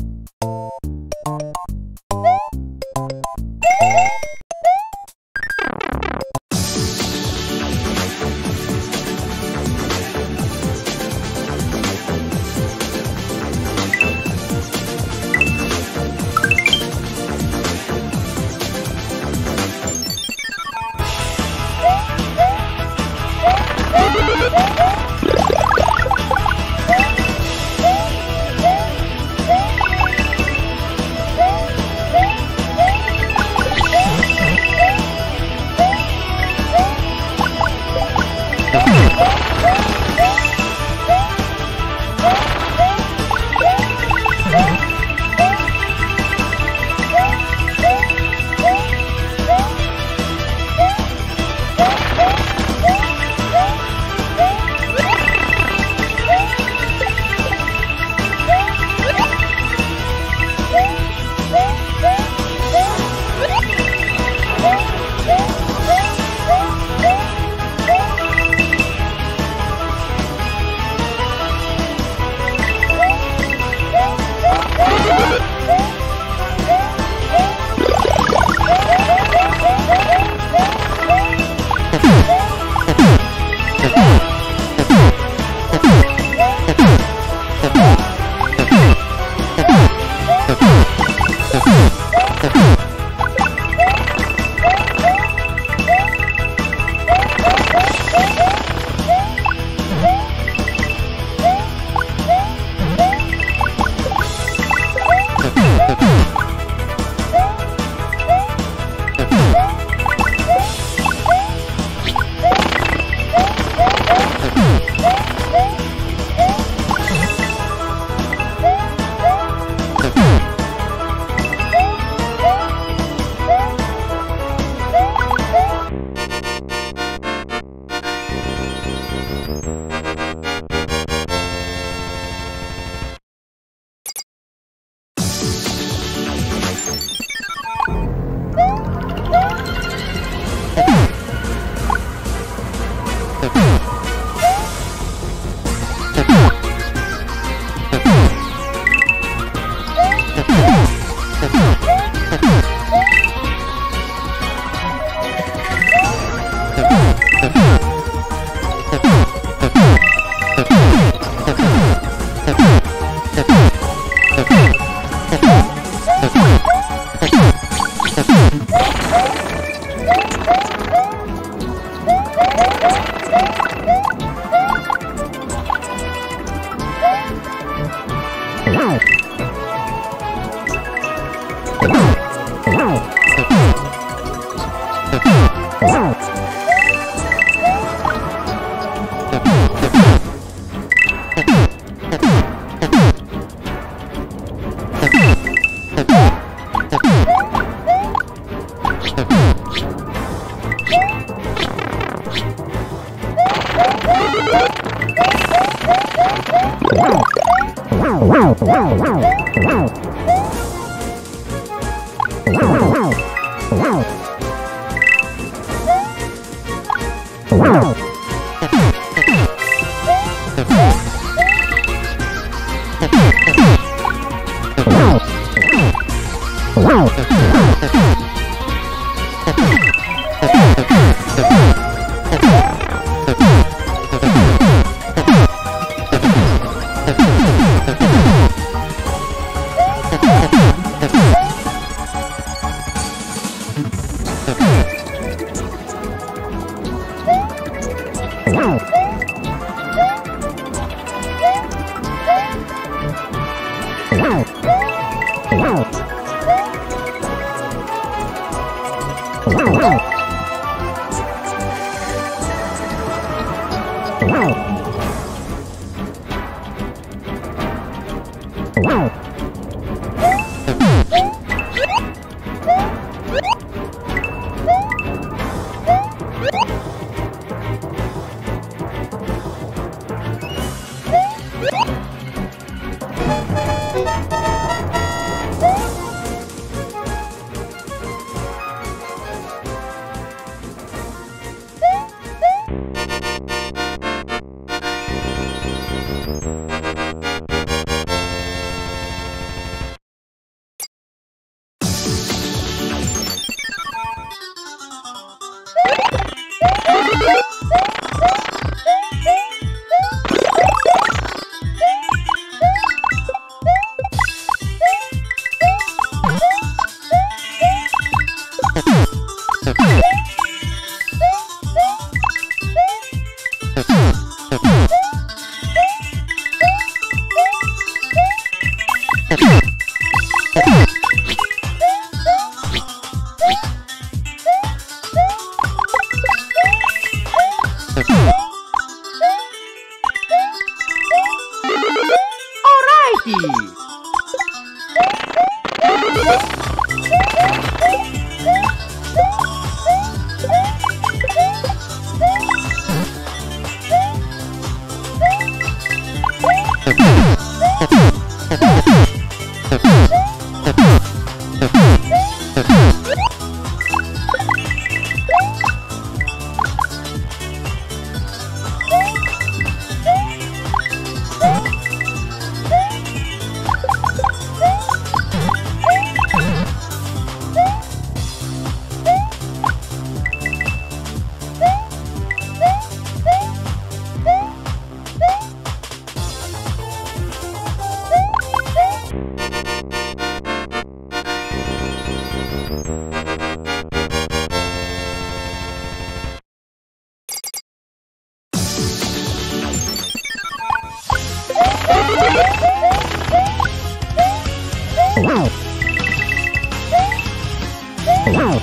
Woo! motherfucker. Wow. Wow. Não. Wow!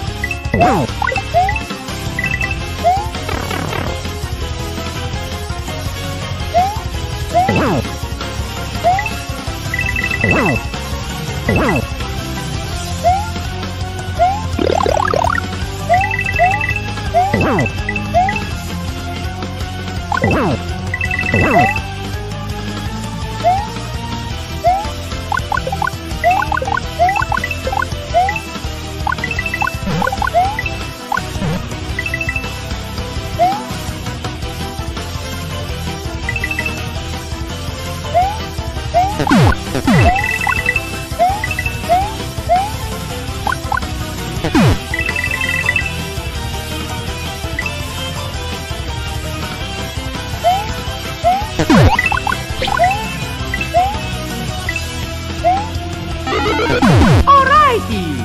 Alrighty!